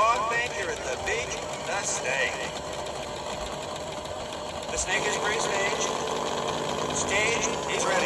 on banker at the big, the snake. The snake is pre-staged. Staged, he's ready.